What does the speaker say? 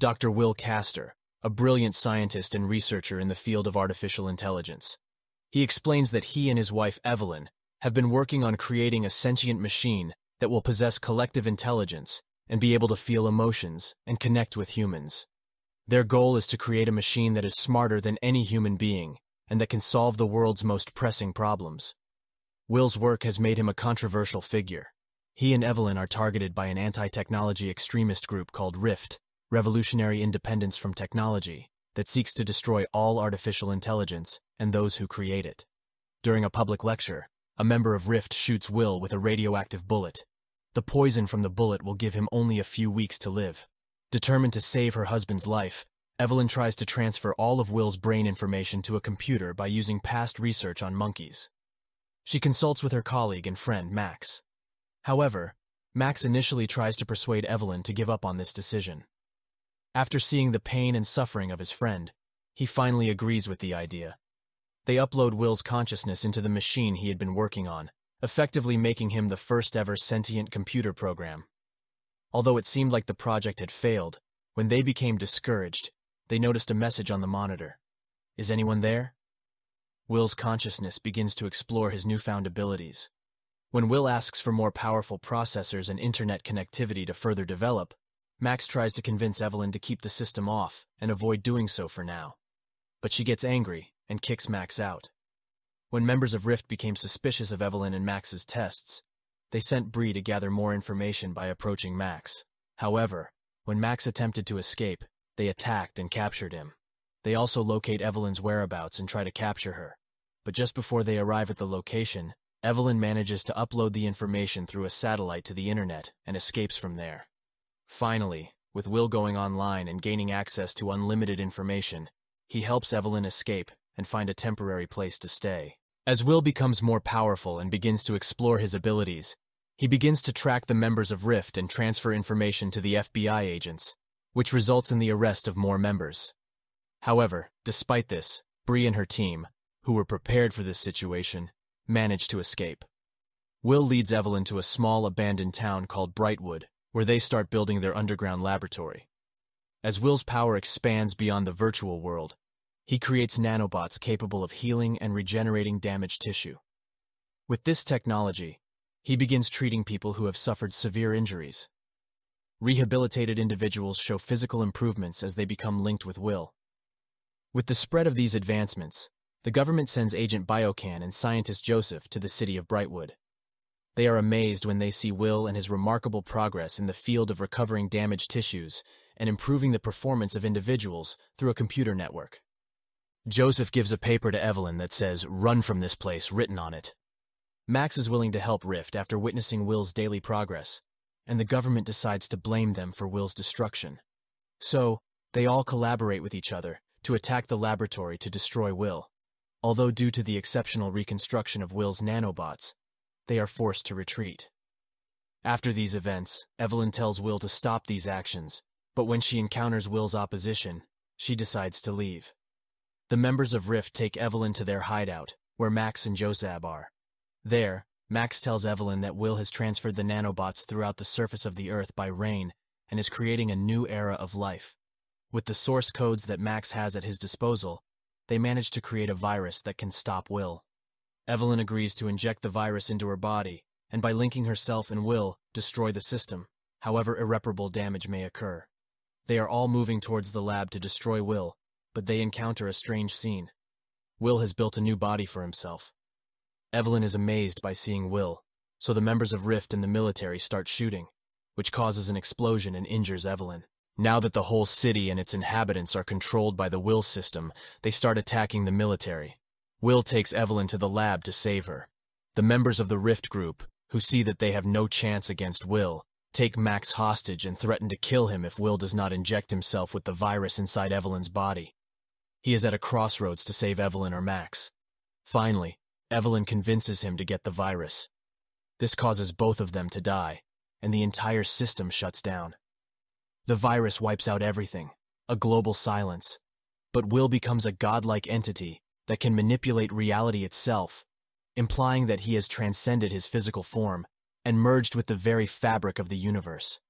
Dr. Will Caster, a brilliant scientist and researcher in the field of artificial intelligence. He explains that he and his wife Evelyn have been working on creating a sentient machine that will possess collective intelligence and be able to feel emotions and connect with humans. Their goal is to create a machine that is smarter than any human being and that can solve the world's most pressing problems. Will's work has made him a controversial figure. He and Evelyn are targeted by an anti-technology extremist group called RIFT, Revolutionary Independence from Technology, that seeks to destroy all artificial intelligence and those who create it. During a public lecture, a member of RIFT shoots Will with a radioactive bullet. The poison from the bullet will give him only a few weeks to live. Determined to save her husband's life, Evelyn tries to transfer all of Will's brain information to a computer by using past research on monkeys. She consults with her colleague and friend, Max. However, Max initially tries to persuade Evelyn to give up on this decision. After seeing the pain and suffering of his friend, he finally agrees with the idea. They upload Will's consciousness into the machine he had been working on, effectively making him the first ever sentient computer program. Although it seemed like the project had failed, when they became discouraged, they noticed a message on the monitor. Is anyone there? Will's consciousness begins to explore his newfound abilities. When Will asks for more powerful processors and internet connectivity to further develop, Max tries to convince Evelyn to keep the system off and avoid doing so for now. But she gets angry and kicks Max out. When members of Rift became suspicious of Evelyn and Max's tests, they sent Bree to gather more information by approaching Max. However, when Max attempted to escape, they attacked and captured him. They also locate Evelyn's whereabouts and try to capture her. But just before they arrive at the location, Evelyn manages to upload the information through a satellite to the internet and escapes from there. Finally, with Will going online and gaining access to unlimited information, he helps Evelyn escape and find a temporary place to stay. As Will becomes more powerful and begins to explore his abilities, he begins to track the members of Rift and transfer information to the FBI agents, which results in the arrest of more members. However, despite this, Bree and her team, who were prepared for this situation, manage to escape. Will leads Evelyn to a small abandoned town called Brightwood, where they start building their underground laboratory. As Will's power expands beyond the virtual world, he creates nanobots capable of healing and regenerating damaged tissue. With this technology, he begins treating people who have suffered severe injuries. Rehabilitated individuals show physical improvements as they become linked with Will. With the spread of these advancements, the government sends Agent Buchanan and scientist Joseph to the city of Brightwood. They are amazed when they see Will and his remarkable progress in the field of recovering damaged tissues and improving the performance of individuals through a computer network. Joseph gives a paper to Evelyn that says, Run from this place, written on it. Max is willing to help Rift after witnessing Will's daily progress, and the government decides to blame them for Will's destruction. So, they all collaborate with each other to attack the laboratory to destroy Will. Although due to the exceptional reconstruction of Will's nanobots, they are forced to retreat. After these events, Evelyn tells Will to stop these actions, but when she encounters Will's opposition, she decides to leave. The members of Rift take Evelyn to their hideout, where Max and Joseph are. There, Max tells Evelyn that Will has transferred the nanobots throughout the surface of the Earth by rain and is creating a new era of life. With the source codes that Max has at his disposal, they manage to create a virus that can stop Will. Evelyn agrees to inject the virus into her body, and by linking herself and Will, destroy the system, however irreparable damage may occur. They are all moving towards the lab to destroy Will, but they encounter a strange scene. Will has built a new body for himself. Evelyn is amazed by seeing Will, so the members of Rift and the military start shooting, which causes an explosion and injures Evelyn. Now that the whole city and its inhabitants are controlled by the Will system, they start attacking the military. Will takes Evelyn to the lab to save her. The members of the Rift group, who see that they have no chance against Will, take Max hostage and threaten to kill him if Will does not inject himself with the virus inside Evelyn's body. He is at a crossroads to save Evelyn or Max. Finally, Evelyn convinces him to get the virus. This causes both of them to die, and the entire system shuts down. The virus wipes out everything, a global silence. But Will becomes a godlike entity that can manipulate reality itself, implying that he has transcended his physical form and merged with the very fabric of the universe.